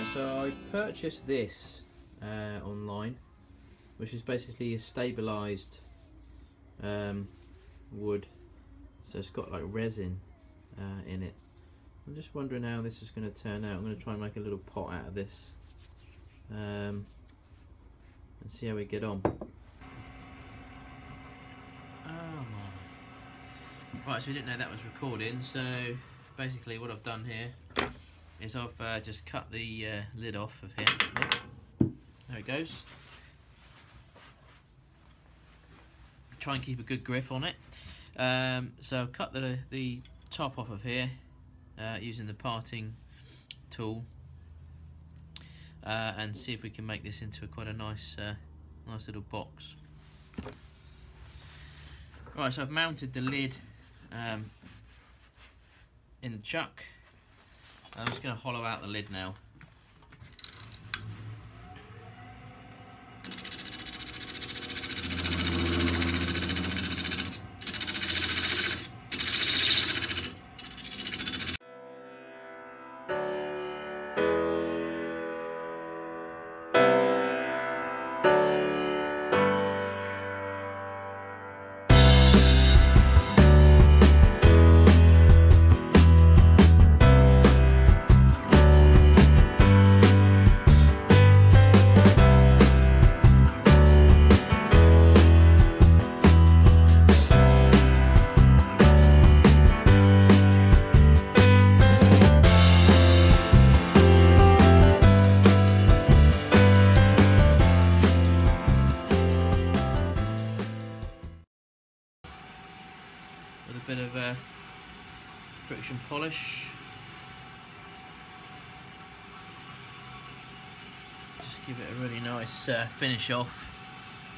Right, so I purchased this uh, online, which is basically a stabilised um, wood. So it's got like resin uh, in it. I'm just wondering how this is going to turn out. I'm going to try and make a little pot out of this um, and see how we get on. Oh. Right, so we didn't know that was recording, so basically what I've done here is I've uh, just cut the uh, lid off of here. Oh, there it goes. Try and keep a good grip on it. Um, so I've cut the, the top off of here uh, using the parting tool uh, and see if we can make this into a, quite a nice uh, nice little box. Right, so I've mounted the lid um, in the chuck. I'm just going to hollow out the lid now. Friction polish. Just give it a really nice uh, finish off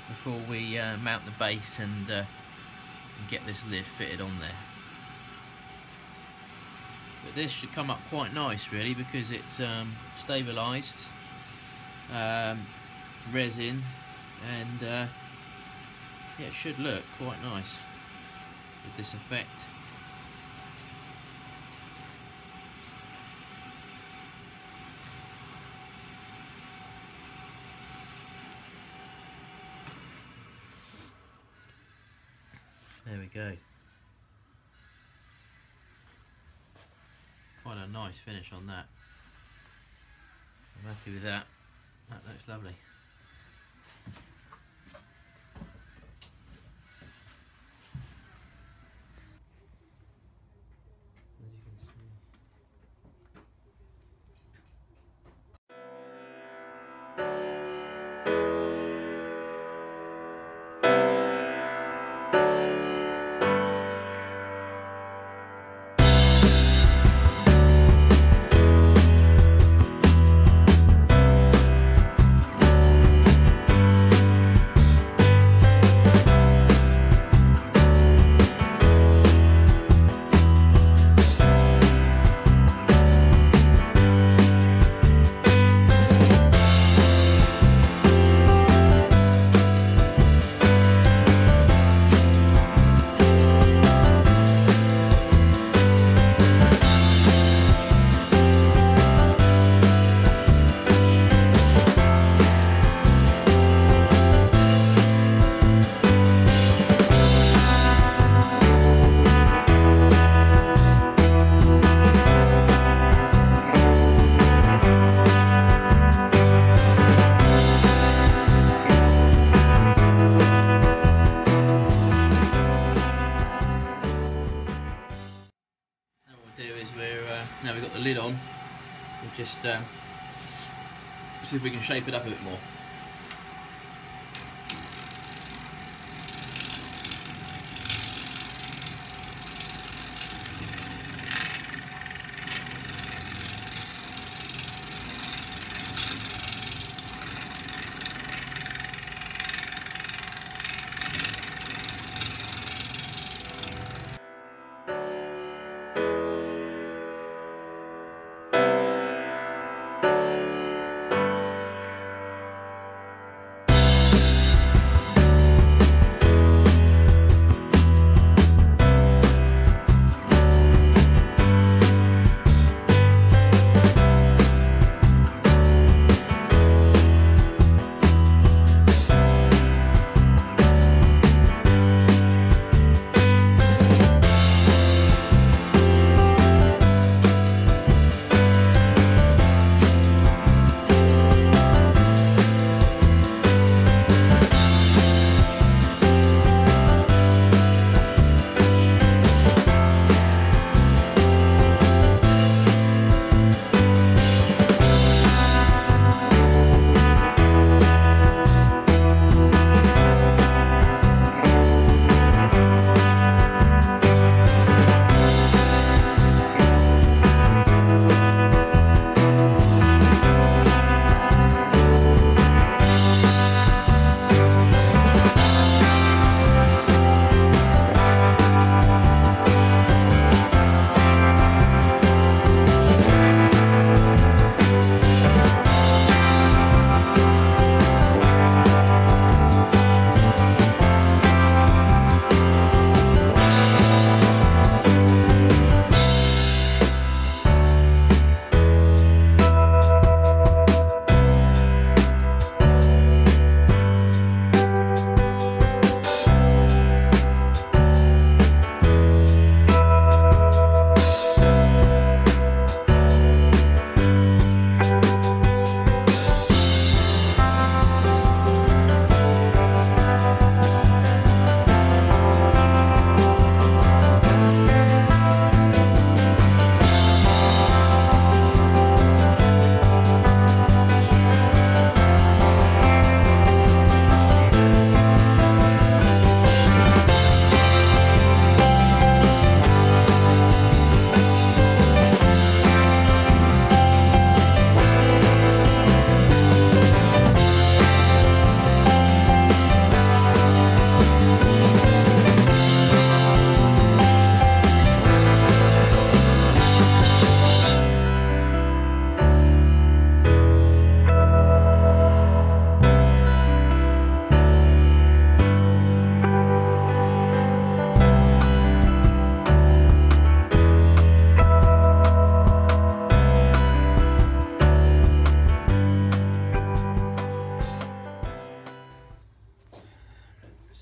before we uh, mount the base and, uh, and get this lid fitted on there. But this should come up quite nice really because it's um, stabilised um, resin and uh, yeah, it should look quite nice with this effect. Go. Quite a nice finish on that. I'm happy with that. That looks lovely. Um, see if we can shape it up a bit more.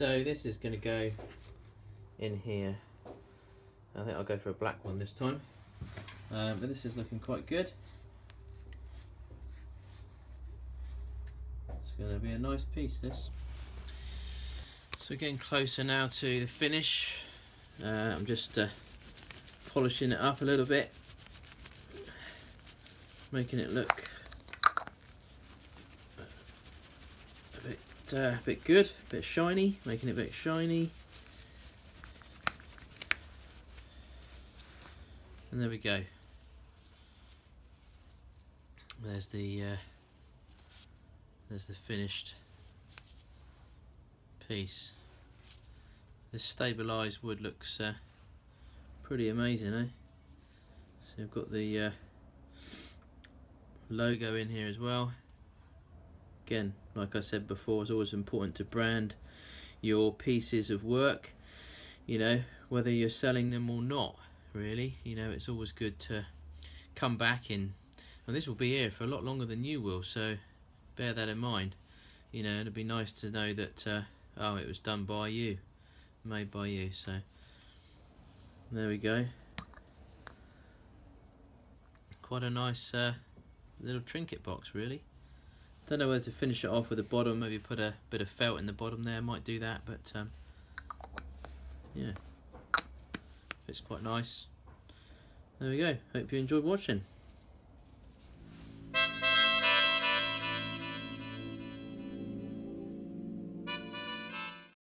This is going to go in here. I think I'll go for a black one this time. Um, but this is looking quite good. It's going to be a nice piece this. So getting closer now to the finish. Uh, I'm just uh, polishing it up a little bit. Making it look a uh, a bit good, a bit shiny, making it a bit shiny. And there we go. There's the uh, there's the finished piece. This stabilised wood looks uh, pretty amazing, eh? So we've got the uh, logo in here as well. Again, like I said before, it's always important to brand your pieces of work, you know, whether you're selling them or not, really. You know, it's always good to come back in, and this will be here for a lot longer than you will, so bear that in mind. You know, it'd be nice to know that, uh, oh, it was done by you, made by you, so there we go. Quite a nice uh, little trinket box, really. Don't know whether to finish it off with the bottom, maybe put a bit of felt in the bottom there, might do that, but um, yeah, it's quite nice. There we go, hope you enjoyed watching.